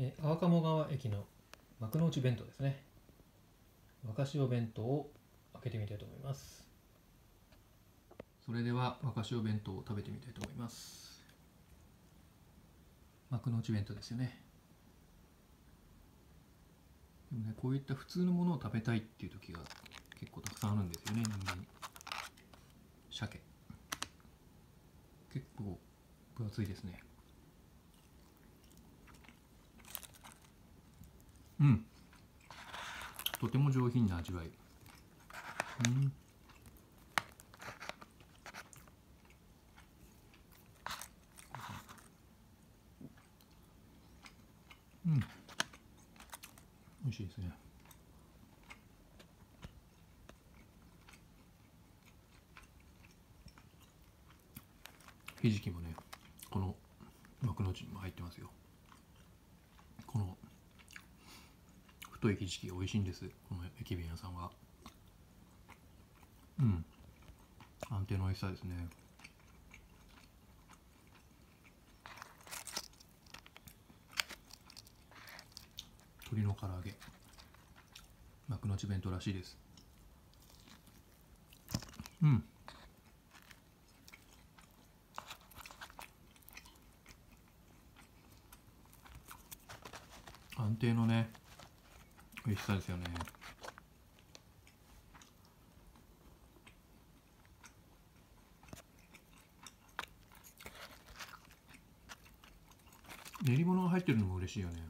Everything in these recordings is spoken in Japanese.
えー、淡鴨川駅の幕の内弁当ですね。若塩弁当を開けてみたいと思います。それでは若塩弁当を食べてみたいと思います。幕の内弁当ですよね。でもねこういった普通のものを食べたいっていう時が結構たくさんあるんですよね人間鮭。結構分厚いですねうん。とても上品な味わい。うん。うん。美味しいですね。ひじきもねこの幕の内にも入ってますよ。この太いひじき美味しいんです。この駅弁屋さんはうん。安定の美味しさですね。鶏の唐揚げ。幕の内弁当らしいです。うん。安定のね美味しさですよね。練り物が入ってるのも嬉しいよね。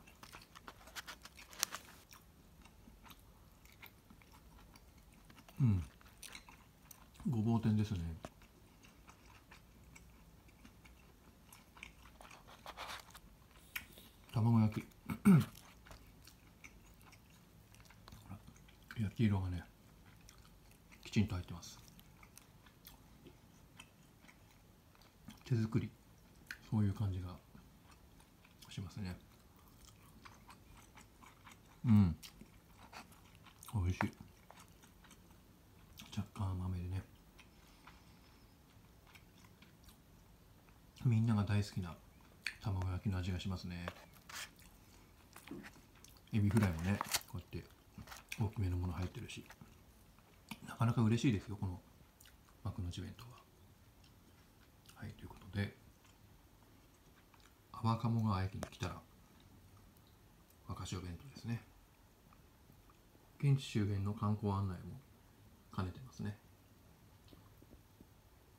うん。ごぼう天ですね。卵焼き。焼き色がねきちんと入ってます。手作り。そういう感じがしますね。うん。美味しい。若干甘めでね。みんなが大好きな卵焼きの味がしますね。エビフライもねこうやって大きめのもの入ってるしなかなか嬉しいですよこの幕の内弁当ははいということで淡鴨川駅に来たら若塩弁当ですね現地周辺の観光案内も兼ねてますね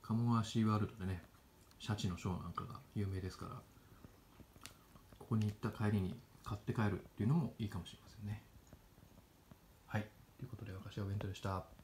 鴨川シーワールドでねシャチのショーなんかが有名ですからここに行った帰りに買って帰るっていうのもいいかもしれませんねはいということで若塩弁当でした。